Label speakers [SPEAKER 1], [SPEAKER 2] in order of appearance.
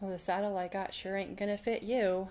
[SPEAKER 1] Well, the saddle I got sure ain't gonna fit you.